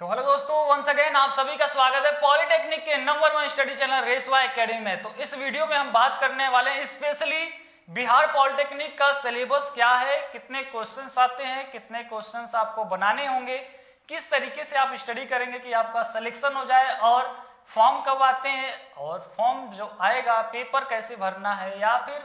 तो हेलो दोस्तों once again आप सभी का स्वागत है पॉलिटेक्निक के number one study channel Reshwa academy में। तो इस वीडियो में हम बात करने वाले हैं स्पेशली बिहार पॉलिटेक्निक का सिलेबस क्या है, कितने क्वेश्चंस आते हैं, कितने क्वेश्चंस आपको बनाने होंगे, किस तरीके से आप स्टडी करेंगे कि आपका सिलेक्शन हो जाए और फॉर्म कब आते हैं और फॉर्म जो आएगा पेपर कैसे भरना है या फिर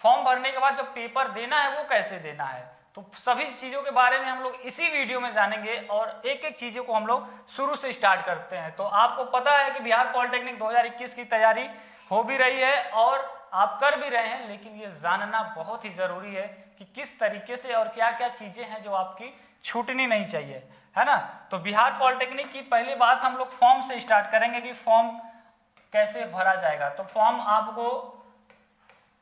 फॉर्म भरने के बाद जब पेपर देना है वो कैसे देना है। तो सभी चीज़ों के बारे में हम लोग इसी वीडियो में जानेंगे और एक एक चीज़ों को हम लोग शुरू से स्टार्ट करते हैं। तो आपको पता है कि बिहार पॉलिटेक्निक 2021 की तैयारी हो भी रही है और आप कर भी रहे हैं, लेकिन ये जानना बहुत ही ज़रूरी है कि किस तरीके से और क्या क्या चीज़ें हैं जो आपकी छूटनी नहीं चाहिए, है ना? तो बिहार पॉलिटेक्निक की पहली बात हम लोग फॉर्म से स्टार्ट करेंगे कि फॉर्म कैसे भरा जाएगा। तो फॉर्म आपको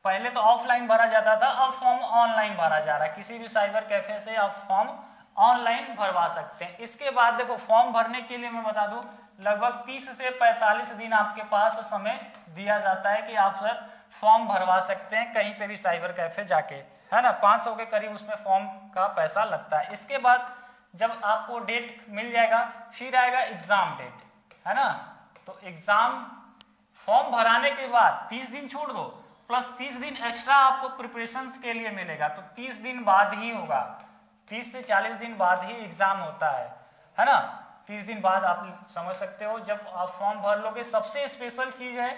पहले तो ऑफलाइन भरा जाता था, अब फॉर्म ऑनलाइन भरा जा रहा है। किसी भी साइबर कैफ़े से आप फॉर्म ऑनलाइन भरवा सकते हैं। इसके बाद देखो फॉर्म भरने के लिए मैं बता दूँ, लगभग 30 से 45 दिन आपके पास समय दिया जाता है कि आप सर फॉर्म भरवा सकते हैं कहीं पे भी साइबर कैफ़े जाके। है ना? 500 के करीब उसमें फॉर्म का पैसा लगता है। इसके बाद जब आपको डेट मिल जाएगा, फिर आएगा एग्ज़ाम डेट है ना? तो एग्ज़ाम फॉर्म भराने के बाद 30 दिन छोड़ दो। प्लस तीस दिन एक्स्ट्रा आपको प्रिपरेशन के लिए मिलेगा। तो तीस दिन बाद ही होगा। तीस से चालीस दिन बाद ही एग्ज़ाम होता है। है ना? तीस दिन बाद आप समझ सकते हो, जब आप फॉर्म भर लोगे, सबसे स्पेशल चीज़ है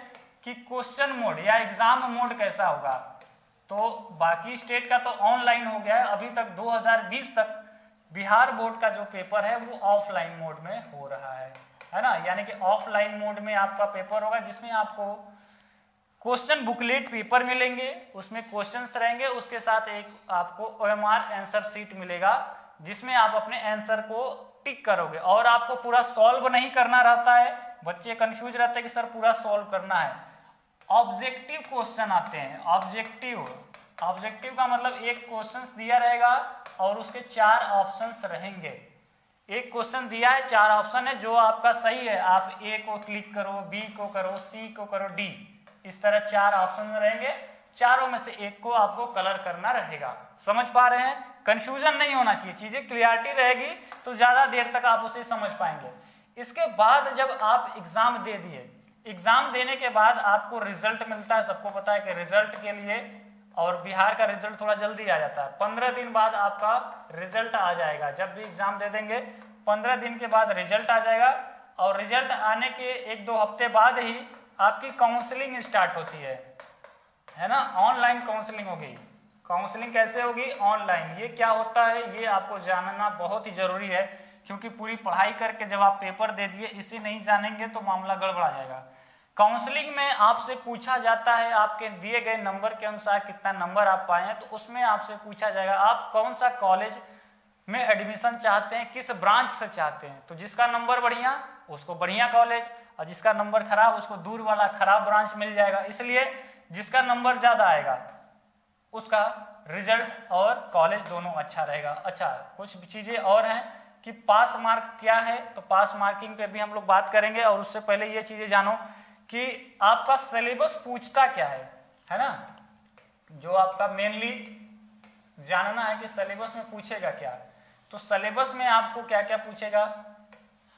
कि क्वेश्चन मोड या एग्ज़ाम मोड कैसा होगा। तो बाकी स्टेट का तो ऑनलाइन हो गया है। अभी तक 2020 तक बिहार बोर्ड का जो पेपर है, वो ऑफलाइन मोड में हो रहा है। है ना? यानी कि ऑफलाइन मोड में आपका पेपर होगा, जिसमें आपको क्वेश्चन बुकलेट पेपर मिलेंगे, उसमें क्वेश्चंस रहेंगे, उसके साथ एक आपको ओएमआर आंसर सीट मिलेगा, जिसमें आप अपने आंसर को टिक करोगे। और आपको पूरा सॉल्व नहीं करना रहता है, बच्चे कंफ्यूज रहते हैं कि सर पूरा सॉल्व करना है। ऑब्जेक्टिव क्वेश्चन आते हैं ऑब्जेक्टिव ऑब्जेक्टिव का मतलब एक क्वेश्चन दिया रहेगा और उसके चार ऑप्शंस रहेंगे। एक क्वेश्चन दिया है, चार ऑप्शन है, जो आपका सही है, आप ए को क्लिक करो बी को करो सी को करो डी इस तरह चार ऑप्शन रहेंगे। चारों में से एक को आपको कलर करना रहेगा। समझ पा रहे हैं? कंफ्यूजन नहीं होना चाहिए। चीज़ें क्लियरिटी रहेगी तो ज़्यादा देर तक आप उसे समझ पाएँगे। इसके बाद जब आप एग्ज़ाम दे दिए एग्ज़ाम देने के बाद आपको रिज़ल्ट मिलता है। सबको पता है कि रिज़ल्ट के लिए और बिहार का रिज़ल्ट थोड़ा जल्दी आ जाता है। पंद्रह दिन बाद आपका रिज़ल्ट आ जाएगा। जब भी एग्ज़ाम दे देंगे, पंद्रह दिन के बाद रिज़ल्ट आ जाएगा। और रिज़ल्ट आने के एक दो हफ़्ते बाद ही आपकी काउंसलिंग स्टार्ट होती है। है ना? ऑनलाइन काउंसलिंग होगी। काउंसलिंग कैसे होगी? ऑनलाइन ये क्या होता है? ये आपको जानना बहुत ही ज़रूरी है, क्योंकि पूरी पढ़ाई करके जब आप पेपर दे दिए, इसे नहीं जानेंगे तो मामला गड़बड़ा जाएगा। काउंसलिंग में आपसे पूछा जाता है आपके दिए गए नंबर के अनुसार कितना नंबर आप पाए हैं तो उसमें आपसे पूछा जाएगा, आप कौन सा कॉलेज में एडमिशन चाहते हैं, किस ब्रांच से चाहते हैं? तो जिसका नंबर बढ़िया, उसको बढ़िया कॉलेज और जिसका नंबर खराब, उसको दूर वाला खराब ब्रांच मिल जाएगा। इसलिए जिसका नंबर ज़्यादा आएगा, उसका रिज़ल्ट और कॉलेज दोनों अच्छा रहेगा। अच्छा कुछ चीज़ें और हैं कि पास मार्क क्या है तो पास मार्किंग पे भी हम लोग बात करेंगे और उससे पहले ये चीज़ें जानो कि आपका सिलेबस पूछता क्या है है ना? जो आपका मेनली जानना है कि सिलेबस में पूछेगा क्या। तो सिलेबस में आपको क्या क्या पूछेगा?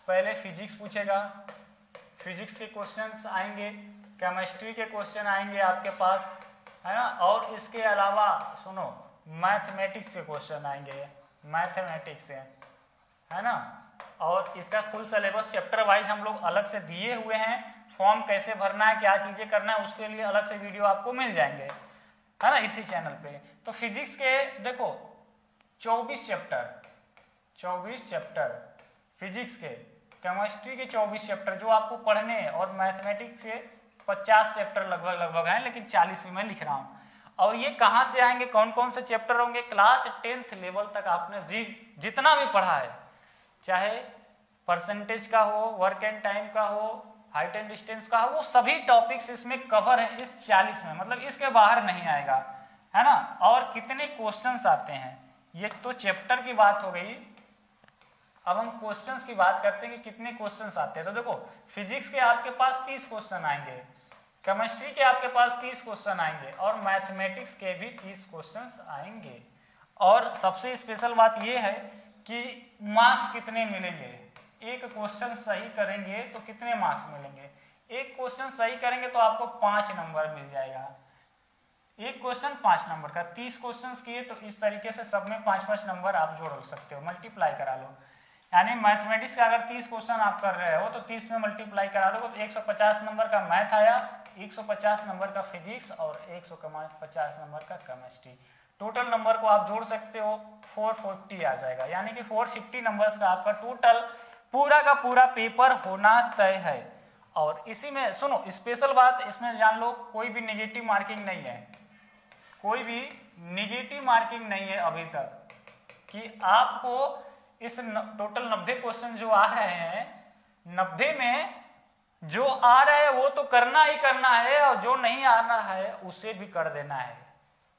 पहले फिजिक्स पूछेगा फिजिक्स के क्वेश्चंस आएँगे केमिस्ट्री के क्वेश्चन आएँगे आपके पास, है ना? और इसके अलावा, सुनो मैथमेटिक्स के क्वेश्चन आएँगे मैथमेटिक्स से, है ना? और इसका फुल सिलेबस चैप्टर वाइज हम लोग अलग से दिए हुए हैं फॉर्म कैसे भरना है, क्या चीज़ें करना है, उसके लिए अलग से वीडियो आपको मिल जाएँगे, है ना? इसी चैनल पे। तो फिजिक्स के, देखो 24 चैप्टर 24 चैप्टर फिजिक्स के केमिस्ट्री के 24 चैप्टर जो आपको पढ़ने और मैथमेटिक्स के 50 चैप्टर लगभग लगभग हैं लेकिन 40 में लिख रहा हूँ। और ये कहाँ से आएँगे? कौन कौन से चैप्टर होंगे? क्लास टेंथ लेवल तक आपने जी जितना भी पढ़ा है, चाहे परसेंटेज का हो वर्क एंड टाइम का हो हाइट एंड डिस्टेंस का हो, वो सभी टॉपिक्स इसमें कवर है इस 40 में। मतलब इसके बाहर नहीं आएगा, है ना? और कितने क्वेश्चंस आते हैं? ये तो चैप्टर की बात हो गई। अब हम क्वेश्चंस की बात करते हैं कि कितने क्वेश्चंस आते हैं। तो देखो फिजिक्स के आपके पास तीस क्वेश्चन आएँगे केमिस्ट्री के आपके पास तीस क्वेश्चन आएँगे और मैथमेटिक्स के भी तीस क्वेश्चन आएँगे। और सबसे स्पेशल बात यह है कि मार्क्स कितने मिलेंगे? एक क्वेश्चन सही करेंगे तो कितने मार्क्स मिलेंगे? एक क्वेश्चन सही करेंगे तो आपको पाँच नंबर मिल जाएगा। एक क्वेश्चन पाँच नंबर का, तीस क्वेश्चन किए तो इस तरीके से सब में पाँच पाँच नंबर आप जोड़ सकते हो मल्टीप्लाई करा लो। यानी मैथमेटिक्स का अगर 30 क्वेश्चन आप कर रहे हो तो 30 में मल्टीप्लाई करा दो तो 150 नंबर का मैथ आया 150 नंबर का फिजिक्स और 150 नंबर का केमिस्ट्री टोटल नंबर को आप जोड़ सकते हो 440 आ जाएगा। यानी कि 450 नंबर्स का आपका टोटल पूरा का पूरा पेपर होना तय है। और इसी में, सुनो स्पेशल बात, इसमें जान लो, कोई भी निगेटिव मार्किंग नहीं है। कोई भी निगेटिव मार्किंग नहीं है अभी तक कि आपको इस न, टोटल नब्बे क्वेश्चन जो आ रहे हैं नब्बे में जो आ रहा है वो तो करना ही करना है और जो नहीं आना है उसे भी कर देना है।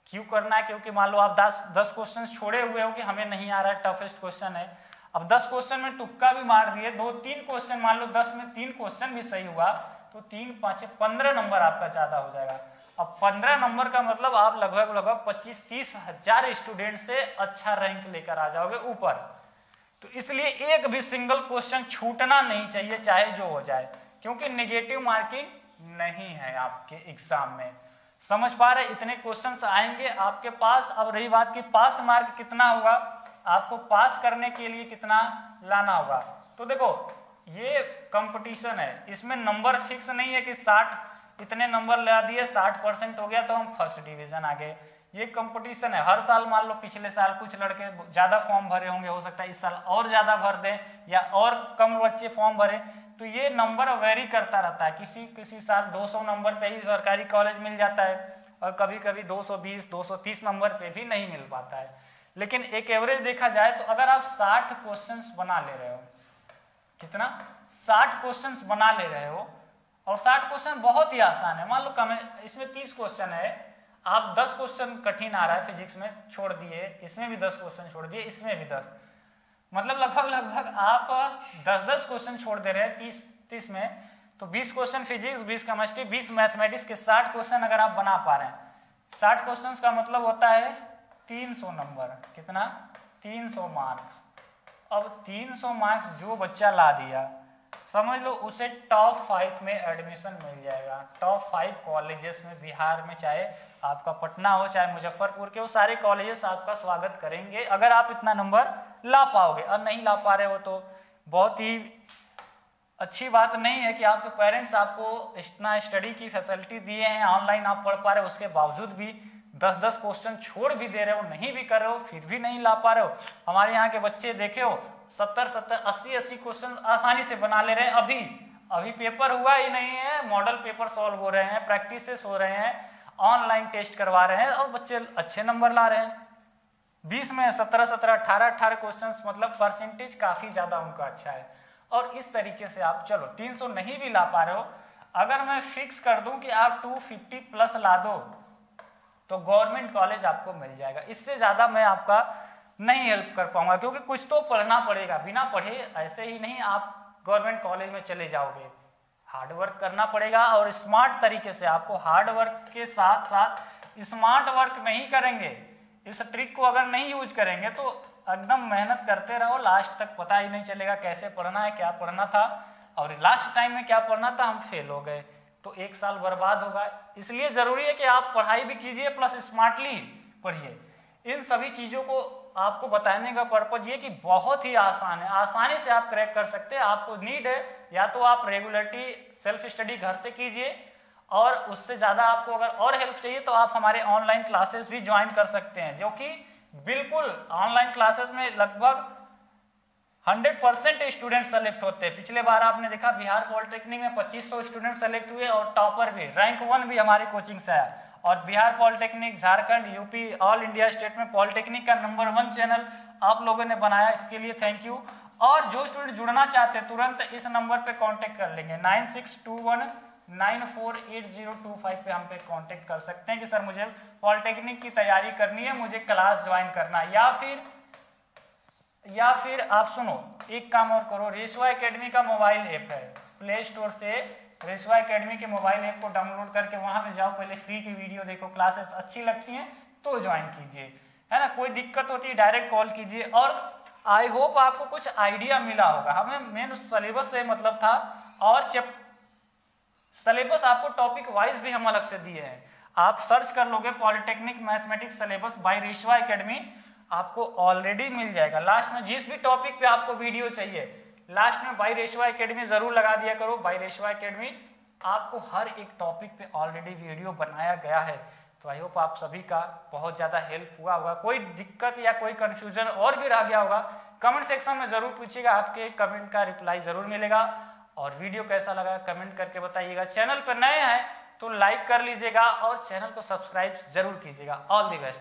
क्यों करना है? क्योंकि मान लो आप दस दस क्वेश्चन छोड़े हुए हो कि हमें नहीं आ रहा है टफेस्ट क्वेश्चन है। अब दस क्वेश्चन में टुक्का भी मार दिए दो तीन क्वेश्चन मान लो दस में तीन क्वेश्चन भी सही हुआ तो तीन पाँच पंद्रह नंबर आपका ज़्यादा हो जाएगा। अब पंद्रह नंबर का मतलब आप लगभग लगभग पच्चीस तीस हज़ार स्टूडेंट से अच्छा रैंक लेकर आ जाओगे ऊपर। तो इसलिए एक भी सिंगल क्वेश्चन छूटना नहीं चाहिए, चाहे जो हो जाए, क्योंकि नेगेटिव मार्किंग नहीं है आपके एग्ज़ाम में। समझ पा रहे इतने क्वेश्चंस आएँगे आपके पास। अब रही बात की पास मार्क कितना होगा? आपको पास करने के लिए कितना लाना होगा? तो देखो, ये कंपटीशन है। इसमें नंबर फिक्स नहीं है कि 60 इतने नंबर ला दिए 60 परसेंट हो गया तो हम फ़र्स्ट डिवीज़न आ गए ये कंपटीशन है। हर साल मान लो पिछले साल कुछ लड़के ज़्यादा फॉर्म भरे होंगे, हो सकता है इस साल और ज़्यादा भर दें या और कम बच्चे फॉर्म भरे। तो ये नंबर वेरी करता रहता है। किसी किसी साल 200 नंबर पे ही सरकारी कॉलेज मिल जाता है और कभी कभी 220 230 नंबर पे भी नहीं मिल पाता है। लेकिन एक एवरेज देखा जाए तो अगर आप 60 क्वेश्चंस बना ले रहे हो, कितना? 60 क्वेश्चंस बना ले रहे हो और 60 क्वेश्चन बहुत ही आसान है। मान लो इसमें 30 क्वेश्चन है। आप 10 क्वेश्चन कठिन आ रहा है फिजिक्स में, छोड़ दिए। इसमें भी 10 क्वेश्चन छोड़ दिए, इसमें भी 10 मतलब लगभग लगभग आप 10-10 क्वेश्चन छोड़ दे रहे हैं 30 30 में। तो 20 क्वेश्चन फिजिक्स 20 केमिस्ट्री 20 मैथमेटिक्स के 60 क्वेश्चन अगर आप बना पा रहे हैं। 60 क्वेश्चन का मतलब होता है 300 नंबर। कितना? 300 मार्क्स। अब 300 मार्क्स जो बच्चा ला दिया, समझ लो उसे टॉप फाइव में एडमिशन मिल जाएगा। टॉप फाइव कॉलेजेस में, बिहार में, चाहे आपका पटना हो, चाहे मुजफ्फरपुर के वो सारे कॉलेजेस आपका स्वागत करेंगे। अगर आप इतना नंबर ला पाओगे, और नहीं ला पा रहे हो तो बहुत ही अच्छी बात नहीं है कि आपके पेरेंट्स आपको इतना स्टडी की फैसिलिटी दिए हैं ऑनलाइन आप पढ़ पा रहे हो, उसके बावजूद भी दस दस क्वेश्चन छोड़ भी दे रहे हो, नहीं भी कर रहे हो, फिर भी नहीं ला पा रहे हो। हमारे यहाँ के बच्चे देखे हो सत्तर सत्तर अस्सी अस्सी क्वेश्चन आसानी से बना ले रहे हैं। अभी अभी पेपर हुआ ही नहीं है मॉडल पेपर सॉल्व हो रहे हैं प्रैक्टिस हो रहे हैं। ऑनलाइन टेस्ट करवा रहे हैं और बच्चे अच्छे नंबर ला रहे हैं। बीस में सत्रह सत्रह, अठारह अठारह क्वेश्चन मतलब परसेंटेज काफ़ी ज़्यादा उनका अच्छा है। और इस तरीके से आप, चलो 300 नहीं भी ला पा रहे हो। अगर मैं फिक्स कर दूँ कि आप 250 प्लस ला दो तो गवर्नमेंट कॉलेज आपको मिल जाएगा। इससे ज़्यादा मैं आपका नहीं हेल्प कर पाऊँगा, क्योंकि कुछ तो पढ़ना पड़ेगा। बिना पढ़े ऐसे ही नहीं आप गवर्नमेंट कॉलेज में चले जाओगे। हार्ड वर्क करना पड़ेगा और स्मार्ट तरीके से आपको हार्ड वर्क के साथ साथ स्मार्ट वर्क नहीं करेंगे। इस ट्रिक को अगर नहीं यूज़ करेंगे तो एकदम मेहनत करते रहो, लास्ट तक पता ही नहीं चलेगा कैसे पढ़ना है, क्या पढ़ना था और लास्ट टाइम में क्या पढ़ना था, हम फेल हो गए। तो एक साल बर्बाद होगा। इसलिए ज़रूरी है कि आप पढ़ाई भी कीजिए, प्लस स्मार्टली पढ़िए। इन सभी चीज़ों को आपको बताने का पर्पज ये कि बहुत ही आसान है। आसानी से आप क्रैक कर सकते हैं। आपको नीड है, या तो आप रेगुलरली सेल्फ स्टडी घर से कीजिए, और उससे ज़्यादा आपको अगर और हेल्प चाहिए तो आप हमारे ऑनलाइन क्लासेस भी ज्वाइन कर सकते हैं, जो कि बिल्कुल ऑनलाइन क्लासेस में लगभग 100 परसेंट स्टूडेंट सेलेक्ट होते हैं। पिछले बार आपने देखा, बिहार पॉलिटेक्निक में 2500 स्टूडेंट सेलेक्ट हुए, और टॉपर भी, रैंक वन भी हमारी कोचिंग से आया। और Bihar polytechnic, Jharkhand, UP, all India state में पॉलिटेक्निक का नंबर वन चैनल आप लोगों ने बनाया, इसके लिए थैंक यू और जो स्टूडेंट जुड़ना चाहते हैं, तुरंत इस नंबर पे कांटेक्ट कर लेंगे। Nine six two one nine four eight zero two five पे हम पे कांटेक्ट कर सकते हैं कि सर मुझे पॉलिटेक्निक की तैयारी करनी है, मुझे क्लास ज्वाइन करना है। या फिर या फिर आप सुनो, एक काम और करो, रेशवा एकेडमी का मोबाइल ऐप है। प्ले स्टोर से रेशवा एकेडमी के मोबाइल ऐप को डाउनलोड करके वहाँ पे जाओ, पहले फ्री की वीडियो देखो क्लासेस अच्छी लगती हैं तो ज्वाइन कीजिए। है ना? कोई दिक्कत होती है डायरेक्ट कॉल कीजिए। और आई होप आपको कुछ आइडिया मिला होगा। हमें मेन सिलेबस से मतलब था, और चैप सिलेबस आपको टॉपिक वाइज भी हम अलग से दिए हैं। आप सर्च कर लोगे polytechnic mathematics syllabus by Reshwa academy आपको ऑलरेडी मिल जाएगा। लास्ट में जिस भी टॉपिक पे आपको वीडियो चाहिए लास्ट में बाई रेशवा एकेडमी ज़रूर लगा दिया करो। बाई रेशवा एकेडमी आपको हर एक टॉपिक पे ऑलरेडी वीडियो बनाया गया है। तो आई होप आप सभी का बहुत ज़्यादा हेल्प हुआ होगा। कोई दिक्कत या कोई कंफ्यूजन और भी रह गया होगा कमेंट सेक्शन में ज़रूर पूछिएगा। आपके कमेंट का रिप्लाई ज़रूर मिलेगा। और वीडियो कैसा लगा कमेंट करके बताइएगा। चैनल पर नए हैं तो लाइक कर लीजिएगा और चैनल को सब्सक्राइब ज़रूर कीजिएगा। All the best